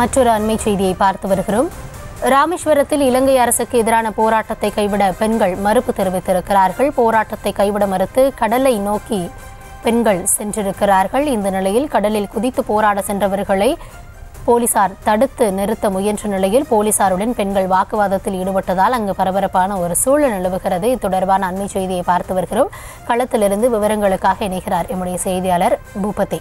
மற்றொரு அண்மை செய்தியை பார்த்து வருகிறோம். ராமேஸ்வரத்தில் இலங்கை அரசுக்கு எதிரான போராட்டத்தை கைவிட பெண்கள் மறுப்பு தெரிவித்திருக்கிறார்கள். போராட்டத்தை கைவிட மறுத்து கடலை நோக்கி பெண்கள் சென்றிருக்கிறார்கள். இந்த நிலையில் கடலில் குதித்து போராட சென்றவர்களை போலீசார் தடுத்து நிறுத்த முயன்ற நிலையில் போலீசாருடன் பெண்கள் வாக்குவாதத்தில் ஈடுபட்டதால் அங்கு பரபரப்பான ஒரு சூழல் நிலவுகிறது. இது தொடர்பான அண்மை செய்தியை பார்த்து வருகிறோம். களத்திலிருந்து விவரங்களுக்காக இணைகிறார் எம்முடைய செய்தியாளர் பூபதி.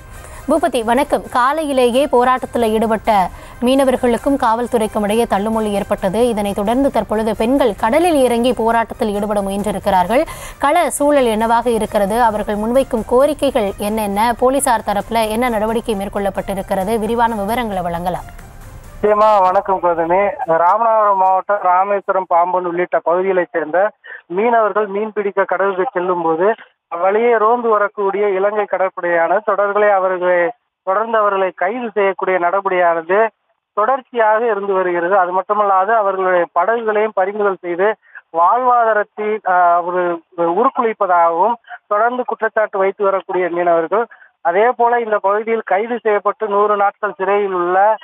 பூபதி வணக்கம். காலையிலேயே போராட்டத்தில் ஈடுபட்ட மீனவர்களுக்கும் காவல்துறைக்கும் இடையே தள்ளுமொழி ஏற்பட்டது. இதனைத் தொடர்ந்து தற்பொழுது பெண்கள் கடலில் இறங்கி போராட்டத்தில் ஈடுபட முயன்றிருக்கிறார்கள். கள சூழல் என்னவாக இருக்கிறது? அவர்கள் முன்வைக்கும் கோரிக்கைகள் என்னென்ன? போலீசார் தரப்புல என்ன நடவடிக்கை மேற்கொள்ளப்பட்டிருக்கிறது? விரிவான விவரங்களை வழங்கலாம். நிச்சயமா வணக்கம் கோதனி ராமநாதபுரம் மாவட்டம் ராமேஸ்வரம் பாம்பன் உள்ளிட்ட பகுதிகளைச் சேர்ந்த மீனவர்கள் மீன் பிடிக்க கடலுக்கு செல்லும் போது வழியே ரோந்து வரக்கூடிய இலங்கை கடற்படையானது தொடர்களை அவர்களை தொடர்ந்து அவர்களை கைது செய்யக்கூடிய நடவடிக்கையானது தொடர்ச்சியாக இருந்து வருகிறது. அது மட்டுமல்லாது அவர்களுடைய படகுகளையும் பறிமுதல் செய்து வாழ்வாதாரத்தை ஒரு உருக்குலைப்பதாகவும் தொடர்ந்து குற்றச்சாட்டு வைத்து வரக்கூடிய மீனவர்கள். அதே போல இந்த பகுதியில் கைது செய்யப்பட்டு நூறு நாட்கள் சிறையில் உள்ள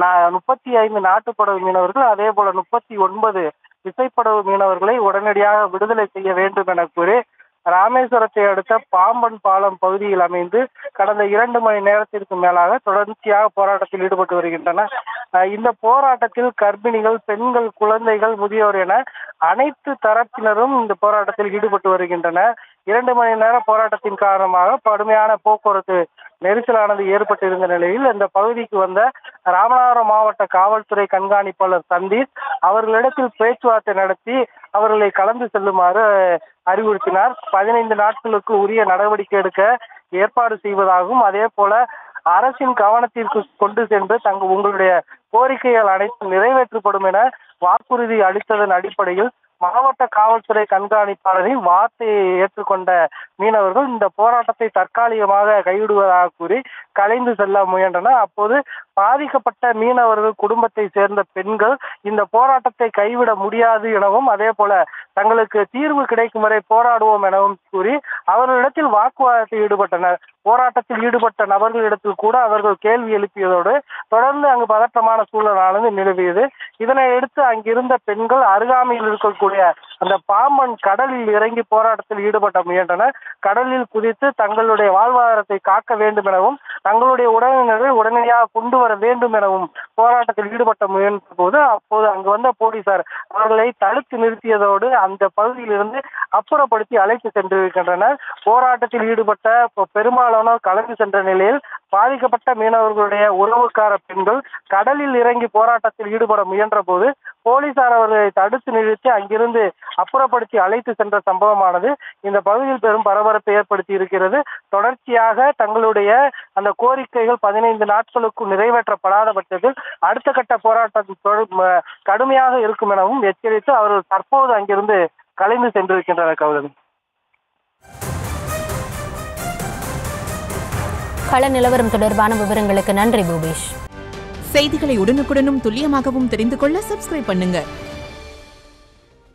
நா- முப்பத்தி ஐந்து நாட்டுப்படகு மீனவர்கள் அதே போல முப்பத்தி ஒன்பது விசைப்படகு மீனவர்களை உடனடியாக விடுதலை செய்ய வேண்டும் என கூறி ராமேஸ்வரத்தை அடுத்த பாம்பன் பாலம் பகுதியில் அமைந்து கடந்த இரண்டு மணி நேரத்திற்கு மேலாக தொடர்ச்சியாக போராட்டத்தில் ஈடுபட்டு வருகின்றனர் இந்த போராட்டத்தில் கர்ப்பிணிகள் பெண்கள் குழந்தைகள் முதியோர் என அனைத்து தரப்பினரும் இந்த போராட்டத்தில் ஈடுபட்டு வருகின்றனர். இரண்டு மணி நேர போராட்டத்தின் காரணமாக கடுமையான போக்குவரத்து நெரிசலானது ஏற்பட்டிருந்த நிலையில் இந்த பகுதிக்கு வந்த ராமநாதபுரம் மாவட்ட காவல்துறை கண்காணிப்பாளர் சந்தீப் அவர்களிடத்தில் பேச்சுவார்த்தை நடத்தி அவர்களை கலந்து செல்லுமாறு அறிவுறுத்தினார். பதினைந்து நாட்களுக்கு உரிய நடவடிக்கை எடுக்க ஏற்பாடு செய்வதாகவும் அதே போல அரசின் கவனத்திற்கு கொண்டு சென்று தங்க உங்களுடைய கோரிக்கைகள் அனைத்தும் நிறைவேற்றப்படும் என வாக்குறுதி அளித்ததன் அடிப்படையில் மாவட்ட காவல்துறை கண்காணிப்பாளரின் வார்த்தையை ஏற்றுக்கொண்ட மீனவர்கள் இந்த போராட்டத்தை தற்காலிகமாக கைவிடுவதாக கூறி கலைந்து செல்ல முயன்றனர். அப்போது பாதிக்கப்பட்ட மீனவர்கள் குடும்பத்தை சேர்ந்த பெண்கள் இந்த போராட்டத்தை கைவிட முடியாது எனவும் அதே போல தங்களுக்கு தீர்வு கிடைக்கும் வரை போராடுவோம் எனவும் கூறி அவர்களிடத்தில் வாக்குவாதத்தில் ஈடுபட்டனர். போராட்டத்தில் ஈடுபட்ட நபர்களிடத்தில் கூட அவர்கள் கேள்வி எழுப்பியதோடு தொடர்ந்து அங்கு பதற்றமான சூழலானது நிலவியது. இதனையடுத்து அங்கிருந்த பெண்கள் அருகாமையில் இருக்கக்கூடிய அந்த பாம்பன் கடலில் இறங்கி போராட்டத்தில் ஈடுபட முயன்றனர். கடலில் குதித்து தங்களுடைய வாழ்வாதாரத்தை காக்க வேண்டும் எனவும் தங்களுடைய உறவினர்களை உடனடியாக கொண்டு வர வேண்டும் எனவும் போராட்டத்தில் ஈடுபட்ட முயன்ற போது அப்போது அங்கு வந்த போலீசார் அவர்களை தடுத்து நிறுத்தியதோடு அந்த பகுதியிலிருந்து அப்புறப்படுத்தி அழைத்து சென்றிருக்கின்றனர். போராட்டத்தில் ஈடுபட்ட பெரும்பாலானோர் கலந்து சென்ற நிலையில் பாதிக்கப்பட்ட மீனவர்களுடைய உறவுக்கார பெண்கள் கடலில் இறங்கி போராட்டத்தில் ஈடுபட முயன்ற போது போலீசார் அவர்களை தடுத்து நிறுத்தி அங்கிருந்து அப்புறப்படுத்தி அழைத்து சென்ற சம்பவமானது இந்த பகுதியில் பெரும் பரபரப்பை ஏற்படுத்தி இருக்கிறது. தொடர்ச்சியாக தங்களுடைய அந்த கோரிக்கைகள் பதினைந்து நாட்களுக்கு நிறைவேற்றப்படாத பட்சத்தில் அடுத்த கட்ட போராட்டம் கடுமையாக இருக்கும் எனவும் எச்சரித்து அவர்கள் தற்போது அங்கிருந்து கலைந்து சென்றிருக்கின்றனர் கௌதமி. கள நிலவரம் தொடர்பான விவரங்களுக்கு நன்றி பூபேஷ். செய்திகளை உடனுக்குடனும் துல்லியமாகவும் தெரிந்து கொள்ள சப்ஸ்கிரைப் பண்ணுங்க.